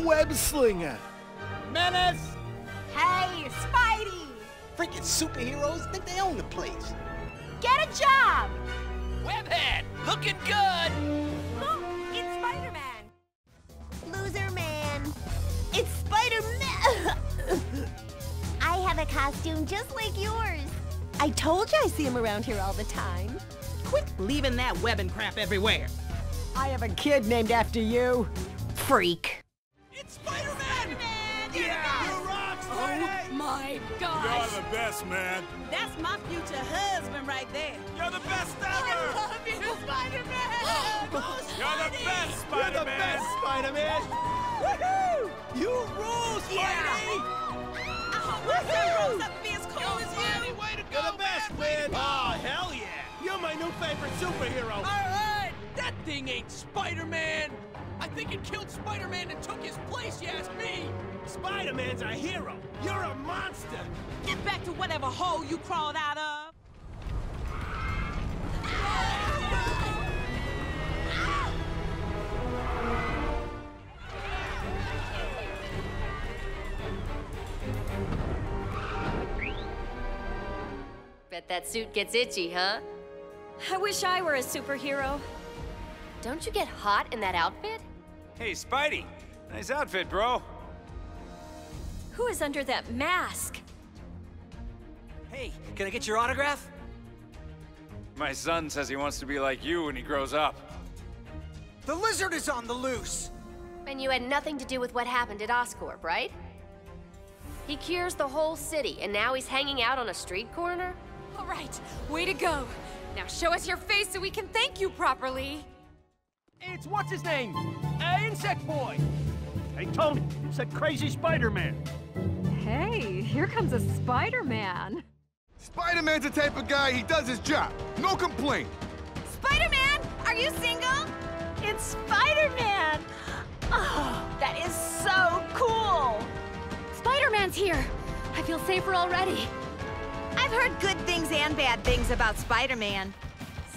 the web slinger. Menace! Hey, Spidey! Freaking superheroes think they own the place. Get a job! Webhead, looking good! Look, it's Spider-Man! Loser man. It's Spider-Man. I have a costume just like yours. I told you I see him around here all the time. Quit leaving that webbing crap everywhere. I have a kid named after you. Freak. It's Spider-Man! Yeah! You rock, Spidey! Oh my gosh! You're the best, man. That's my future husband right there. You're the best ever! I ever. love you, Spider-Man! You're the best, You're the Spider-Man. best, Spider-Man! Woohoo! You rule, Spidey! Uh-huh. Uh-huh. Woohoo! Up to be as cool as you. way to You're the best, man! Oh, hell yeah! You're my new favorite superhero! All right, that thing ain't Spider-Man. I think it killed Spider-Man and took his place, you ask me. Spider-Man's a hero! You're a monster! Get back to whatever hole you crawled out of. Bet that suit gets itchy, huh? I wish I were a superhero. Don't you get hot in that outfit? Hey, Spidey. Nice outfit, bro. Who is under that mask? Hey, can I get your autograph? My son says he wants to be like you when he grows up. The lizard is on the loose! And you had nothing to do with what happened at Oscorp, right? He cures the whole city, and now he's hanging out on a street corner? All right, way to go. Now show us your face so we can thank you properly. It's what's his name? Uh, Insect Boy. Hey, Tony, it's that crazy Spider-Man. Hey, here comes a Spider-Man. Spider-Man's the type of guy, he does his job. No complaint. Spider-Man, are you single? It's Spider-Man. Oh, that is so cool. Spider-Man's here. I feel safer already. I've heard good things and bad things about Spider-Man.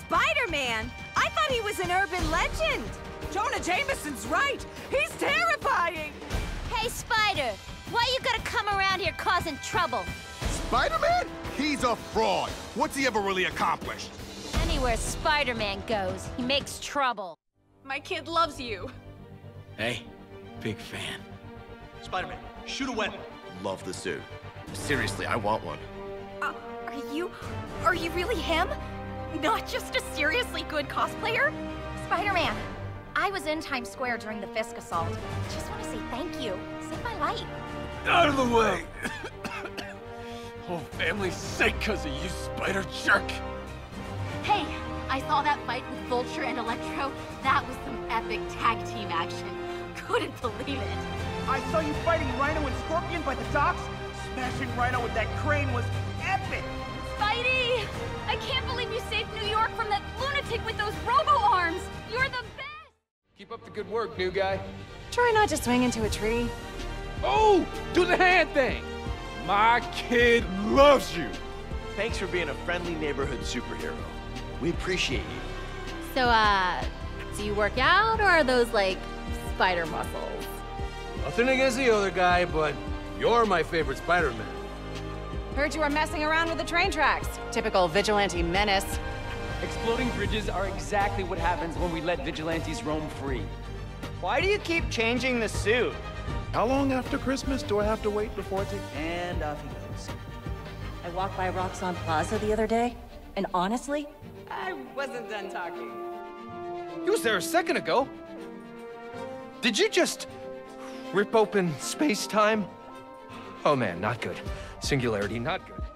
Spider-Man? I thought he was an urban legend. Jonah Jameson's right. He's terrifying. Hey, Spider, why you gotta come around here causing trouble? Spider-Man? He's a fraud. What's he ever really accomplished? Anywhere Spider-Man goes, he makes trouble. My kid loves you. Hey, big fan. Spider-Man, shoot a weapon. Love the suit. Seriously, I want one. Uh, are you... are you really him? Not just a seriously good cosplayer? Spider-Man, I was in Times Square during the Fisk assault. Just want to say thank you. Saved my life. Out of the way! oh, family's sake because of you, spider jerk! Hey, I saw that fight with Vulture and Electro. That was some epic tag team action. Couldn't believe it. I saw you fighting Rhino and Scorpion by the docks. Smashing Rhino with that crane was epic. Spidey! I can't believe you saved New York from that lunatic with those robo-arms! You're the best! Keep up the good work, new guy. Try not to swing into a tree. Oh, do the hand thing! My kid loves you! Thanks for being a friendly neighborhood superhero. We appreciate you. So, uh, do you work out, or are those, like, spider muscles? Nothing against the other guy, but you're my favorite Spider-Man. Heard you were messing around with the train tracks. Typical vigilante menace. Exploding bridges are exactly what happens when we let vigilantes roam free. Why do you keep changing the suit? How long after Christmas do I have to wait before I take... And off he goes. I walked by Roxxon Plaza the other day, and honestly, I wasn't done talking. He was there a second ago. Did you just rip open space-time? Oh man, not good. Singularity, not good.